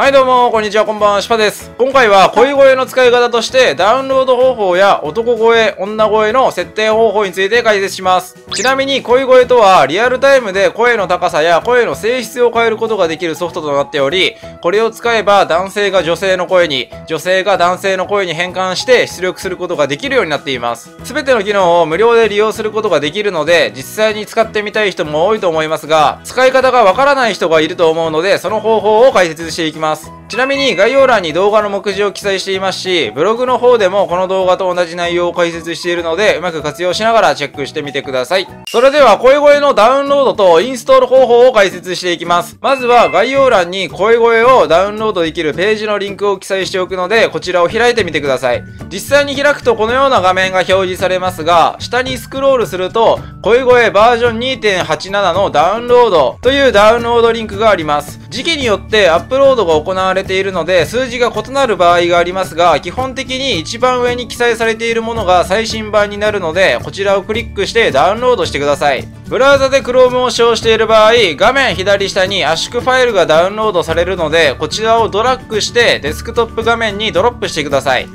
はいどうも、こんにちは、こんばんは、シパです。今回は恋声の使い方として、ダウンロード方法や男声、女声の設定方法について解説します。ちなみに恋声とは、リアルタイムで声の高さや声の性質を変えることができるソフトとなっており、これを使えば男性が女性の声に、女性が男性の声に変換して出力することができるようになっています。すべての機能を無料で利用することができるので、実際に使ってみたい人も多いと思いますが、使い方がわからない人がいると思うので、その方法を解説していきます。ます。ちなみに概要欄に動画の目次を記載していますし、ブログの方でもこの動画と同じ内容を解説しているので、うまく活用しながらチェックしてみてください。それでは、声声のダウンロードとインストール方法を解説していきます。まずは概要欄に声声をダウンロードできるページのリンクを記載しておくので、こちらを開いてみてください。実際に開くとこのような画面が表示されますが、下にスクロールすると、声声バージョン2.87のダウンロードというダウンロードリンクがあります。時期によってアップロードが行われれているので、数字が異なる場合がありますが、基本的に一番上に記載されているものが最新版になるので、こちらをクリックしてダウンロードしてください。ブラウザで Chrome を使用している場合、画面左下に圧縮ファイルがダウンロードされるので、こちらをドラッグしてデスクトップ画面にドロップしてください。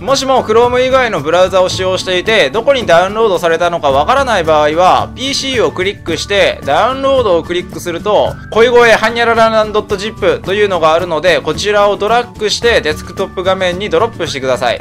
もしも Chrome 以外のブラウザを使用していて、どこにダウンロードされたのかわからない場合は、PC をクリックして、ダウンロードをクリックすると、恋声はにゃらららん .zip というのがあるので、こちらをドラッグしてデスクトップ画面にドロップしてください。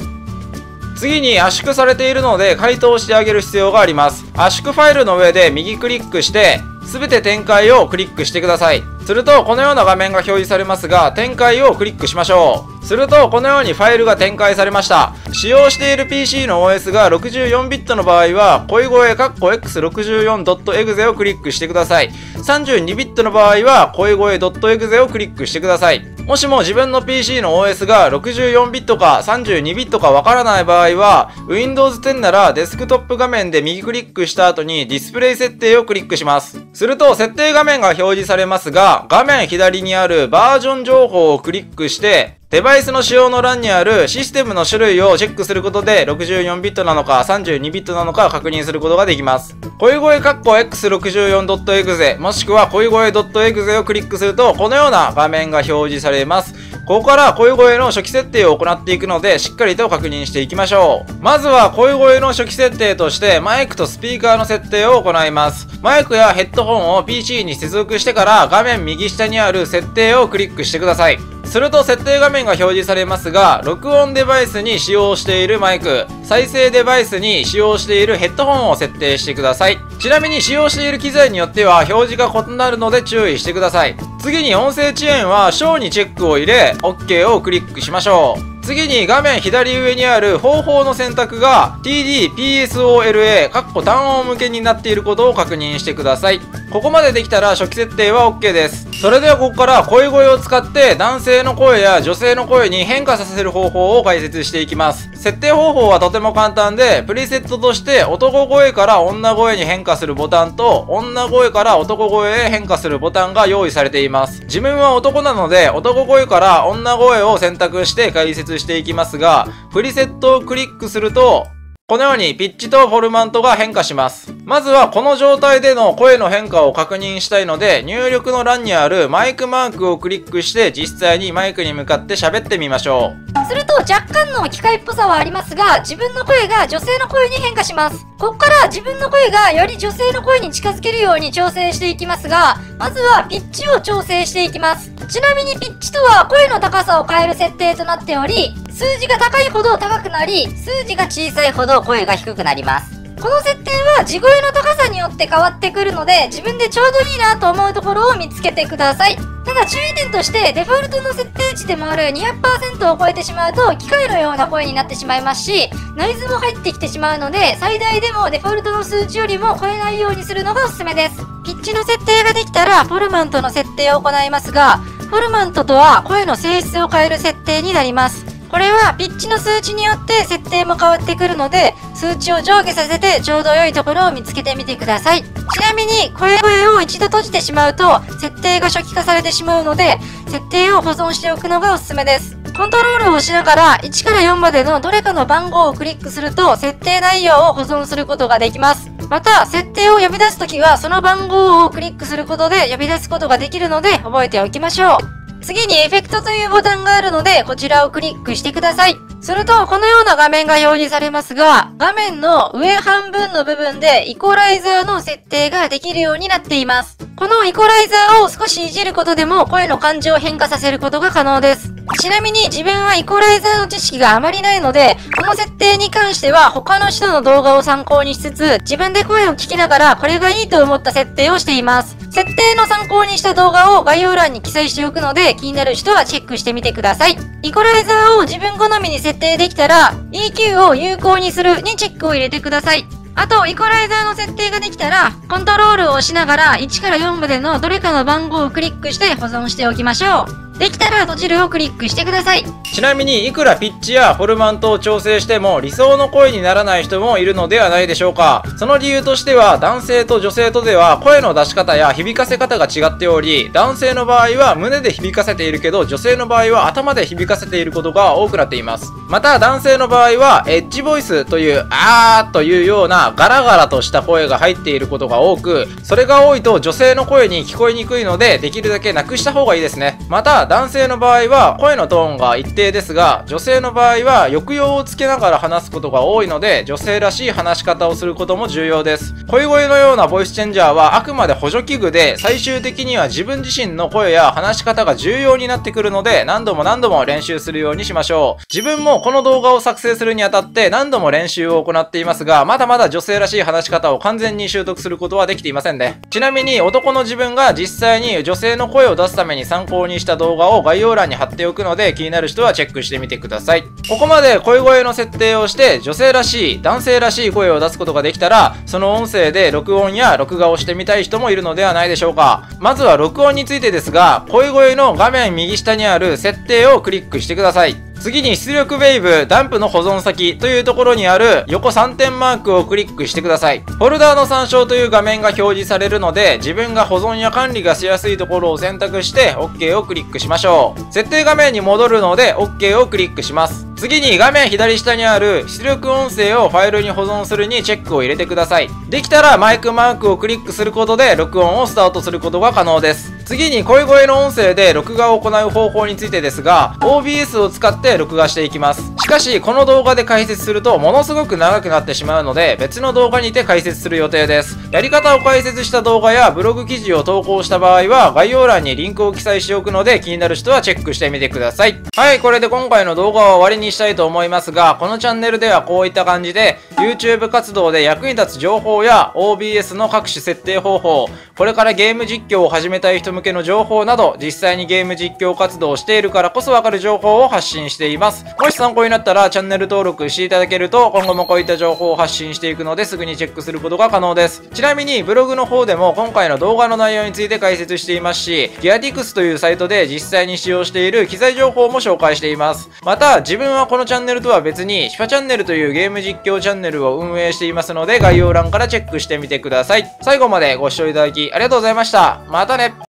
次に圧縮されているので解凍してあげる必要があります。圧縮ファイルの上で右クリックして、すべて展開をクリックしてください。すると、このような画面が表示されますが、展開をクリックしましょう。すると、このようにファイルが展開されました。使用している PC の OS が 64bit の場合は、恋声 X64.exe をクリックしてください。32bit の場合は、恋声 .exe をクリックしてください。もしも自分の PC の OS が64ビットか32ビットかわからない場合は、Windows 10ならデスクトップ画面で右クリックした後にディスプレイ設定をクリックします。すると、設定画面が表示されますが、画面左にあるバージョン情報をクリックして、デバイスの仕様の欄にあるシステムの種類をチェックすることで64ビットなのか32ビットなのか確認することができます。恋声 X64.exe もしくは恋声 .exe をクリックするとこのような画面が表示されれます。ここから声声の初期設定を行っていくのでしっかりと確認していきましょう。まずは声声の初期設定としてマイクとスピーカーの設定を行います。マイクやヘッドホンを PC に接続してから画面右下にある設定をクリックしてください。すると設定画面が表示されますが、録音デバイスに使用しているマイク、再生デバイスに使用しているヘッドホンを設定してください。ちなみに使用している機材によっては表示が異なるので注意してください。次に音声遅延は小にチェックを入れ、OK をクリックしましょう。次に画面左上にある方法の選択が TD-PSOLA かっこ単音向けになっていることを確認してください。ここまでできたら初期設定は OK です。それではここから声声を使って男性の声や女性の声に変化させる方法を解説していきます。設定方法はとても簡単で、プリセットとして男声から女声に変化するボタンと女声から男声へ変化するボタンが用意されています。自分は男なので男声から女声を選択して解説していきますが、プリセットをクリックすると、このようにピッチとフォルマントが変化します。まずはこの状態での声の変化を確認したいので、入力の欄にあるマイクマークをクリックして実際にマイクに向かって喋ってみましょう。すると若干の機械っぽさはありますが、自分の声が女性の声に変化します。ここから自分の声がより女性の声に近づけるように調整していきますが、まずはピッチを調整していきます。ちなみにピッチとは声の高さを変える設定となっており、数字が高いほど高くなり、数字が小さいほど声が低くなります。この設定は地声の高さによって変わってくるので、自分でちょうどいいなと思うところを見つけてください。ただ注意点として、デフォルトの設定値でもある200%を超えてしまうと、機械のような声になってしまいますし、ノイズも入ってきてしまうので、最大でもデフォルトの数値よりも超えないようにするのがおすすめです。ピッチの設定ができたら、フォルマントの設定を行いますが、フォルマントとは声の性質を変える設定になります。これはピッチの数値によって設定も変わってくるので、数値を上下させてちょうど良いところを見つけてみてください。ちなみに、声声を一度閉じてしまうと、設定が初期化されてしまうので、設定を保存しておくのがおすすめです。コントロールを押しながら1から4までのどれかの番号をクリックすると設定内容を保存することができます。また、設定を呼び出すときはその番号をクリックすることで呼び出すことができるので覚えておきましょう。次にエフェクトというボタンがあるので、こちらをクリックしてください。すると、このような画面が表示されますが、画面の上半分の部分でイコライザーの設定ができるようになっています。このイコライザーを少しいじることでも声の感じを変化させることが可能です。ちなみに自分はイコライザーの知識があまりないので、この設定に関しては他の人の動画を参考にしつつ、自分で声を聞きながらこれがいいと思った設定をしています。設定の参考にした動画を概要欄に記載しておくので、気になる人はチェックしてみてください。イコライザーを自分好みに設定できたら、EQ を有効にするにチェックを入れてください。あと、イコライザーの設定ができたら、コントロールを押しながら1から4までのどれかの番号をクリックして保存しておきましょう。できたら閉じるをクリックしてください。ちなみにいくらピッチやフォルマントを調整しても理想の声にならない人もいるのではないでしょうか。その理由としては男性と女性とでは声の出し方や響かせ方が違っており、男性の場合は胸で響かせているけど女性の場合は頭で響かせていることが多くなっています。また男性の場合はエッジボイスというあーというようなガラガラとした声が入っていることが多く、それが多いと女性の声に聞こえにくいのでできるだけなくした方がいいですね。また男性の場合は声のトーンが一定ですが、女性の場合は抑揚をつけながら話すことが多いので、女性らしい話し方をすることも重要です。声声のようなボイスチェンジャーはあくまで補助器具で、最終的には自分自身の声や話し方が重要になってくるので、何度も何度も練習するようにしましょう。自分もこの動画を作成するにあたって何度も練習を行っていますが、まだまだ女性らしい話し方を完全に習得することはできていませんね。ちなみに男の自分が実際に女性の声を出すために参考にした動画を概要欄に貼っておくので気になる人ははチェックしてみてください。ここまで声声の設定をして女性らしい、男性らしい声を出すことができたら、その音声で録音や録画をしてみたい人もいるのではないでしょうか。まずは録音についてですが、声声の画面右下にある設定をクリックしてください。次に出力ウェーブ、ダンプの保存先というところにある横3点マークをクリックしてください。フォルダーの参照という画面が表示されるので、自分が保存や管理がしやすいところを選択して OK をクリックしましょう。設定画面に戻るので OK をクリックします。次に画面左下にある出力音声をファイルに保存するにチェックを入れてください。できたらマイクマークをクリックすることで録音をスタートすることが可能です。次に声声の音声で録画を行う方法についてですが、OBS を使って録画していきます。しかし、この動画で解説するとものすごく長くなってしまうので、別の動画にて解説する予定です。やり方を解説した動画やブログ記事を投稿した場合は、概要欄にリンクを記載しておくので、気になる人はチェックしてみてください。はい、これで今回の動画は終わりににしたいと思いますが、このチャンネルではこういった感じで、YouTube 活動で役に立つ情報や OBS の各種設定方法、これからゲーム実況を始めたい人向けの情報など、実際にゲーム実況活動をしているからこそわかる情報を発信しています。もし参考になったらチャンネル登録していただけると、今後もこういった情報を発信していくので、すぐにチェックすることが可能です。ちなみに、ブログの方でも今回の動画の内容について解説していますし、ギアティクスというサイトで実際に使用している機材情報も紹介しています。また、自分はこのチャンネルとは別に、シファチャンネルというゲーム実況チャンネルを運営していますので、概要欄からチェックしてみてください。最後までご視聴いただきありがとうございました。またね